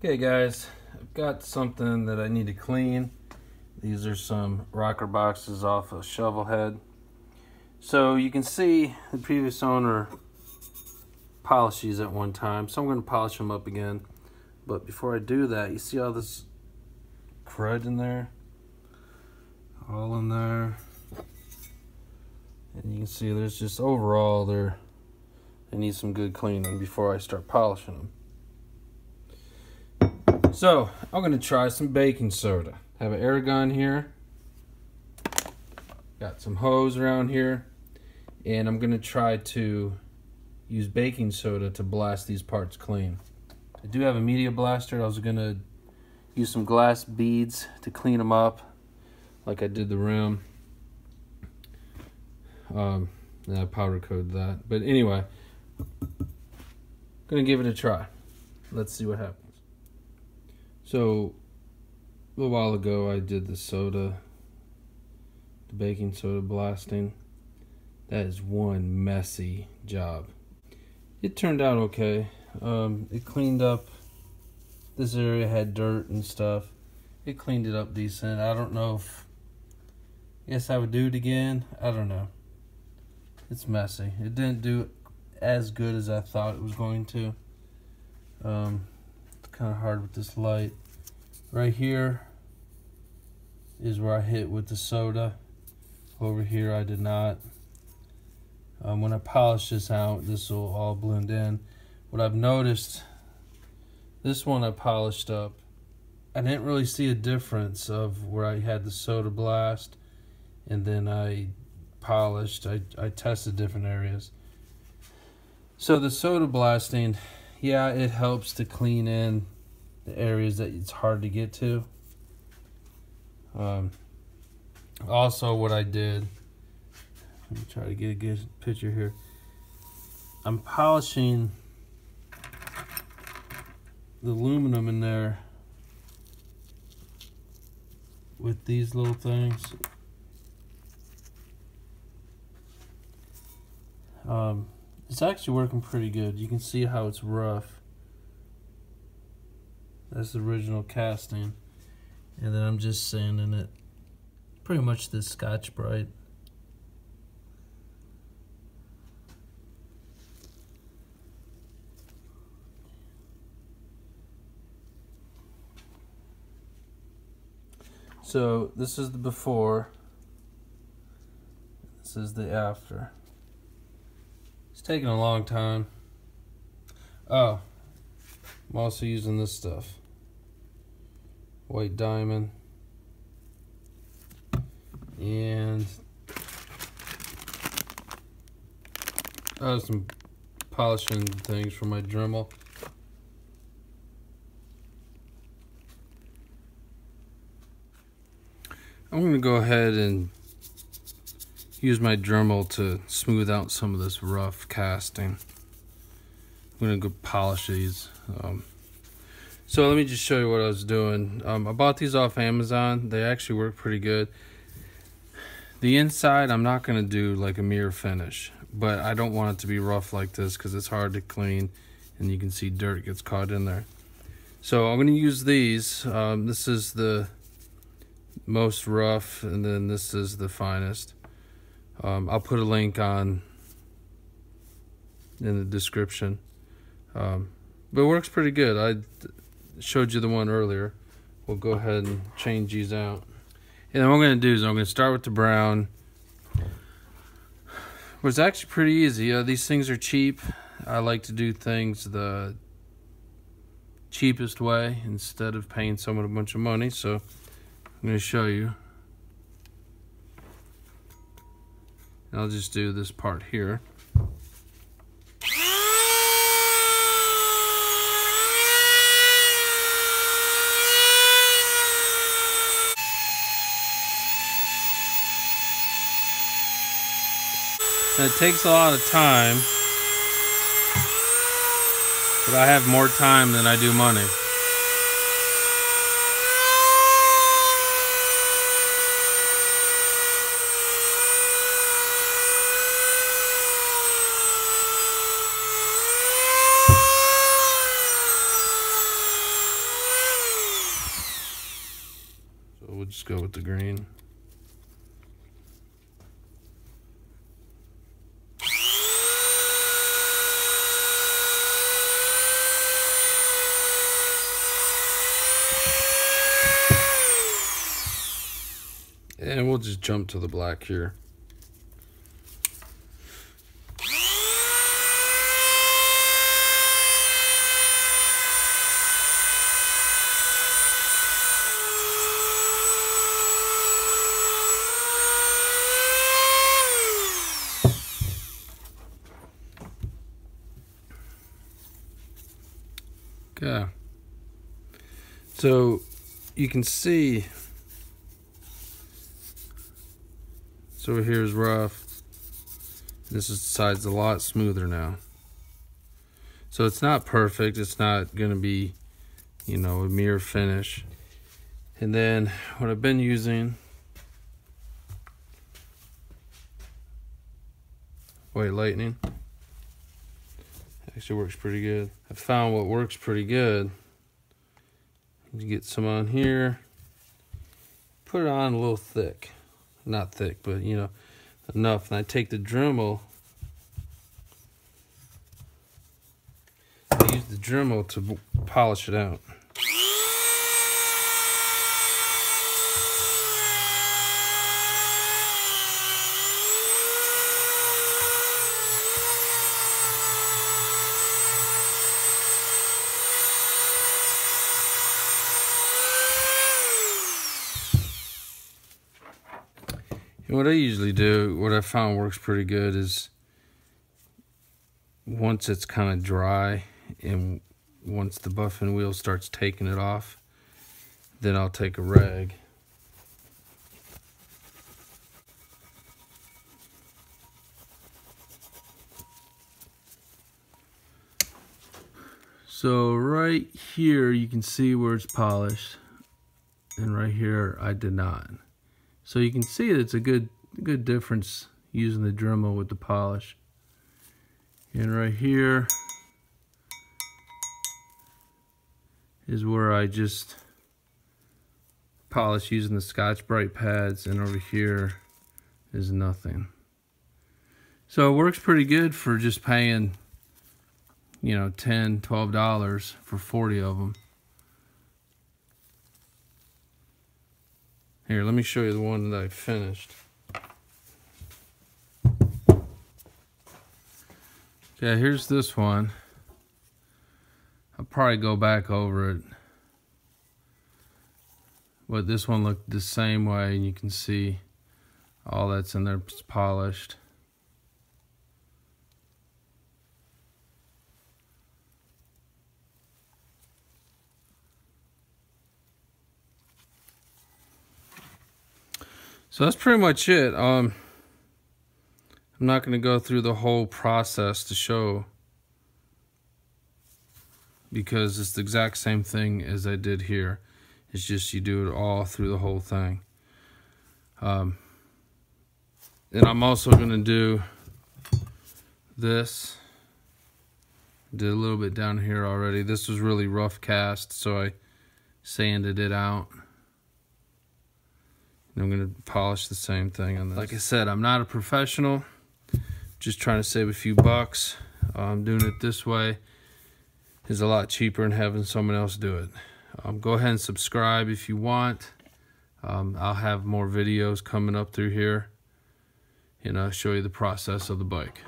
Okay guys, I've got something that I need to clean. These are some rocker boxes off a shovel head. So you can see the previous owner polished these at one time, so I'm going to polish them up again. But before I do that, you see all this crud in there? All in there. And you can see there's just overall there, they need some good cleaning before I start polishing them. So, I'm going to try some baking soda. Have an air gun here. Got some hose around here. And I'm going to try to use baking soda to blast these parts clean. I do have a media blaster. I was going to use some glass beads to clean them up like I did the rim. Um, I powder coated that. But anyway, going to give it a try. Let's see what happens. So, a little while ago, I did the soda, the baking soda blasting. That is one messy job. It turned out okay. Um, it cleaned up. This area had dirt and stuff. It cleaned it up decent. I don't know if. Yes, I would do it again. I don't know. It's messy. It didn't do as good as I thought it was going to. Um, kind of hard with this light. Right here is where I hit with the soda. Over here I did not. Um, when I polish this out, this will all blend in. What I've noticed, this one I polished up. I didn't really see a difference of where I had the soda blast and then I polished. I, I tested different areas. So the soda blasting, yeah, it helps to clean in the areas that it's hard to get to. Um, also, what I did, let me try to get a good picture here. I'm polishing the aluminum in there with these little things. Um, it's actually working pretty good. You can see how it's rough. That's the original casting. And then I'm just sanding it. Pretty much this Scotch-Brite. So this is the before. This is the after. It's taking a long time. Oh, I'm also using this stuff. White diamond. And I have some polishing things for my Dremel. I'm going to go ahead and use my Dremel to smooth out some of this rough casting. I'm to go polish these. Um, so let me just show you what I was doing. Um, I bought these off Amazon. They actually work pretty good. The inside, I'm not to do like a mirror finish. But I don't want it to be rough like this because it's hard to clean. And you can see dirt gets caught in there. So I'm to use these. Um, this is the most rough. And then this is the finest. Um, I'll put a link on in the description. Um, but it works pretty good. I showed you the one earlier. We'll go ahead and change these out. And then what I'm going to do is I'm going to start with the brown. It was actually pretty easy. Uh, these things are cheap. I like to do things the cheapest way instead of paying someone a bunch of money. So I'm going to show you. I'll just do this part here. it takes a lot of time, but I have more time than I do money. Just go with the green. And we'll just jump to the black here. Okay. So you can see So here is rough. This is side's a lot smoother now. So it's not perfect. It's not going to be, you know, a mirror finish. And then what I've been using, white lightning, actually works pretty good. I found what works pretty good. Get some on here, put it on a little thick not thick, but you know, enough. And I take the Dremel. I use the Dremel to polish it out. And what I usually do, what I found works pretty good is once it's kind of dry and once the buffing wheel starts taking it off, then I'll take a rag. So right here you can see where it's polished and right here I did not. So you can see it's a good good difference using the Dremel with the polish. And right here is where I just polish using the Scotch-Brite pads and over here is nothing. So it works pretty good for just paying, you know, 10 $12 for 40 of them. Here, let me show you the one that I finished. Okay, here's this one. I'll probably go back over it. But this one looked the same way, and you can see all that's in there is polished. So that's pretty much it. Um, I'm not going to go through the whole process to show because it's the exact same thing as I did here. It's just you do it all through the whole thing. Um, and I'm also going to do this. Did a little bit down here already. This was really rough cast, so I sanded it out. I'm going to polish the same thing on this. Like I said, I'm not a professional. Just trying to save a few bucks. I'm doing it this way is a lot cheaper than having someone else do it. Um, go ahead and subscribe if you want. Um, I'll have more videos coming up through here and I'll show you the process of the bike.